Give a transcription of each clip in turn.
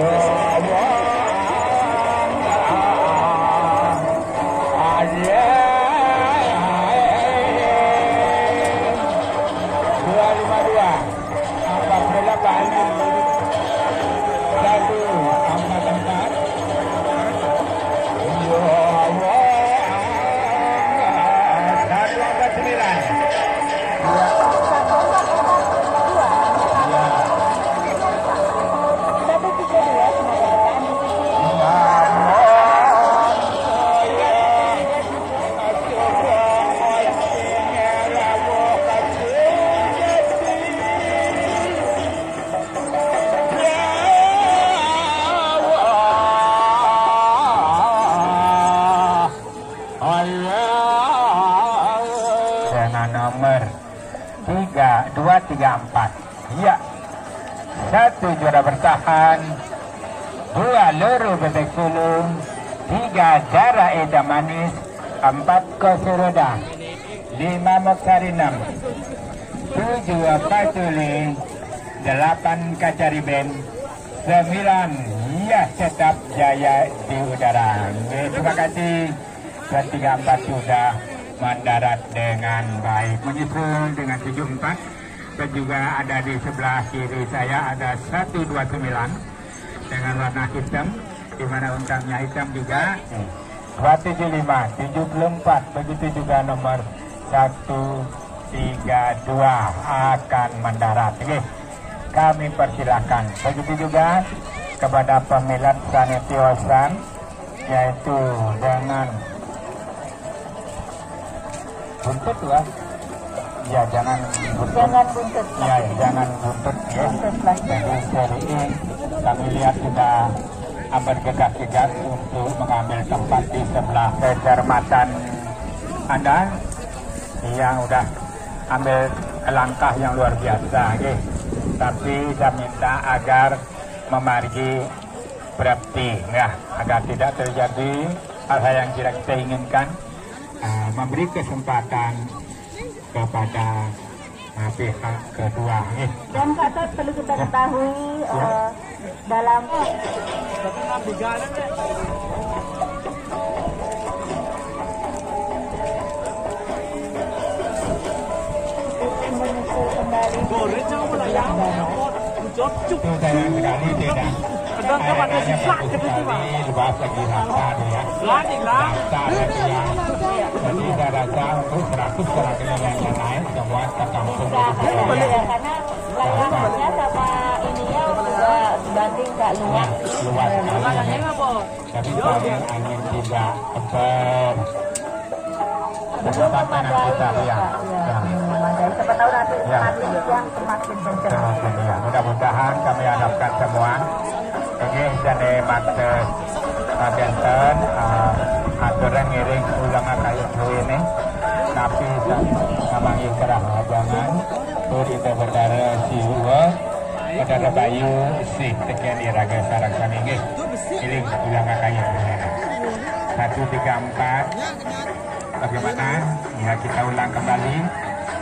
Oh. 3 2 3 4 ya satu juara bertahan. Dua luru bebek sulung. Tiga jara edam manis. Empat kursi roda lima moksarinam tujuh patuli. Delapan kacariben sembilan. Ya tetap jaya di udara. Terima kasih. Ketiga empat sudah mendarat dengan baik. Menyusul dengan 74 dan juga ada di sebelah kiri saya ada 129 dengan warna hitam di mana untangnya hitam juga. 275 74 begitu juga nomor 132 akan mendarat. Oke, kami persilahkan begitu juga kepada pemilat sanitiosan yaitu dengan buntut ya ya jangan buntut Jangan buntut. ya jangan buntut ya. Jadi seri ini kami lihat sudah bergegas-gegas untuk mengambil tempat di sebelah kecermatan anda. Yang udah ambil langkah yang luar biasa ya. tapi saya minta agar memargi berarti ya. Agar tidak terjadi hal-hal yang tidak kita inginkan. Uh, memberi kesempatan kepada uh, pihak kedua. Eh, Dan Kak perlu kita Ya. ketahui Ya. eh, dalam menyusul kembali itu sayang sekali tidak. Lagi rasa ya. Rasa ya. Jadi saya rasa untuk 100 kira-kira yang semua ke kampung ya. ya karena layangannya sama ininya Ya, luas. luas ya. Tapi sayang angin tidak. Belum Kesempatan yang kita ya, lihat. Siapa tahu nanti Ya. semakin siang semakin ya. Mudah-mudahan kami harapkan semua. Ini jadi makte uh, benten uh, aturan ngiring ulang kayu ini. Tapi ngamangi kerah jangan tur itu berdara siwa berdara bayu si tekian iraga sarang saninggi iling ulang kayu satu tiga empat. Bagaimana? Ya kita ulang kembali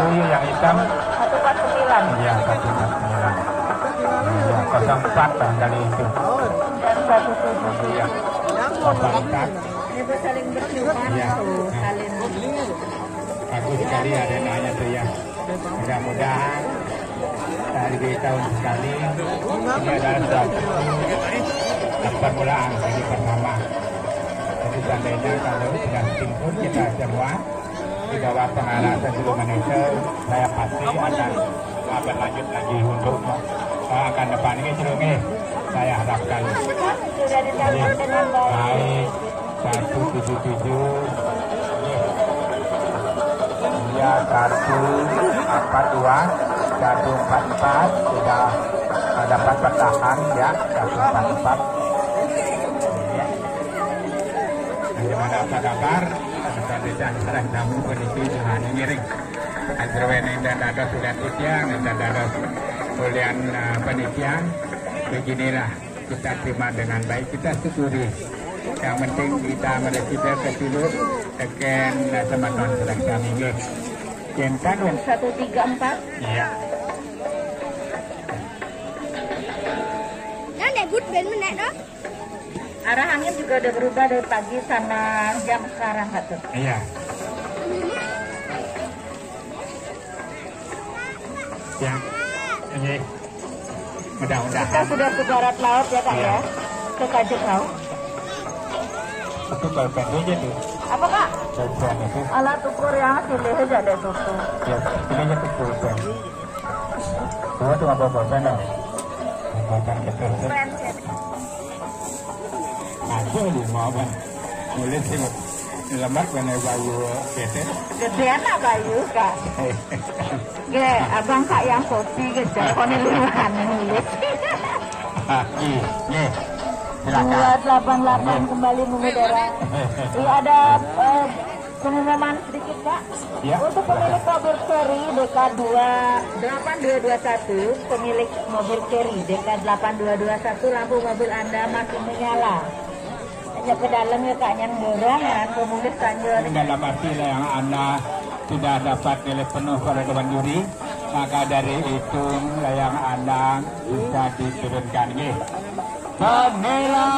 tuyul yang hitam. 149 149 ya 04 barangkali itu. Dan iya. yang saling ya. saling bagus sekali ada nanya tuh ya. Mudah-mudahan dari tahun sekali ini adalah suatu permulaan jadi pertama jadi seandainya kalau sudah timbul kita semua di bawah pengawasan seluruh Indonesia saya pasti akan berlanjut lagi untuk uh, akan depan ini seru nih saya harapkan dengan baik. baik satu tujuh tujuh ya dua satu empat empat sudah dapat bertahan ya empat Ya. Bagaimana apa kabar? Serang tamu kondisi dengan miring. Antara dan ada sudah tiang dan ada kuliah penelitian. Beginilah kita terima dengan baik kita syukuri. Yang penting kita meresida ketidur tekan sama non serang kami. Jen kan? Satu tiga empat. Iya. Arah angin juga udah berubah dari pagi sama jam sekarang satu. Iya. Ya, ini Kita mudah-mudahan sudah ke barat laut ya kak Iya. ya, ke Kajekau. itu pulpen aja tuh, Apa kak? itu, Alat ukur yang silih aja deh tutup. ya ini aja tuh tuh apa pulpen dong? Pulpen kecil tuh. Aku mau kan, nulis sih lembar bener bayu kete. Gedean lah Bayu kak. Ge, abang kak yang kopi gitu, kone iya. Dua Silakan. delapan delapan kembali mengudara. Iya ada pengumuman sedikit kak. Ya, Untuk pemilik mobil Cherry DK2 8221, pemilik mobil Cherry DK8221 lampu mobil Anda masih menyala ya ke dalam ya kanyan murah ya pemulis kanjur dalam arti yang anak sudah dapat nilai penuh pada dewan juri maka dari itu yang anak bisa diturunkan ini Bendera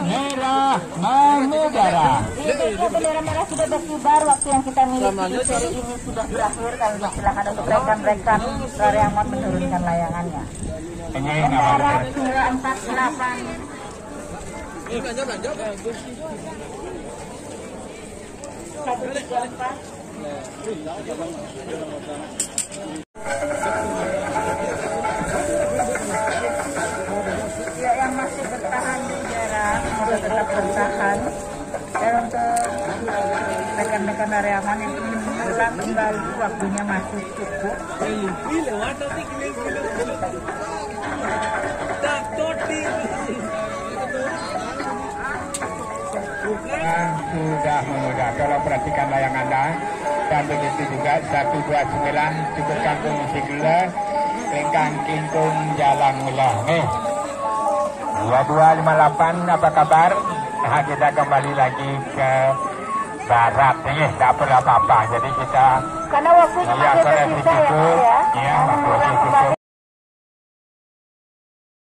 merah mengudara. Itu bendera merah sudah berkibar waktu yang kita miliki seri ini sudah berakhir kami persilahkan untuk rekan-rekan saudara yang mau menurunkan layangannya. Bendera 248 ya yang masih bertahan di jarak masih tetap bertahan. Dan untuk eh, rekan-rekan karyawan itu menunggu kembali waktunya masih cukup. Perhatikan layang anda. Dan begitu juga 129 cukup kampung Sigla Lengkang Kingkung Jalan Mula. Nih. 2258 apa kabar? Nah, kita kembali lagi ke barat. Nih tak perlu apa-apa. Jadi kita karena Iya, masih karena tersisa ya ya. Waktu kembali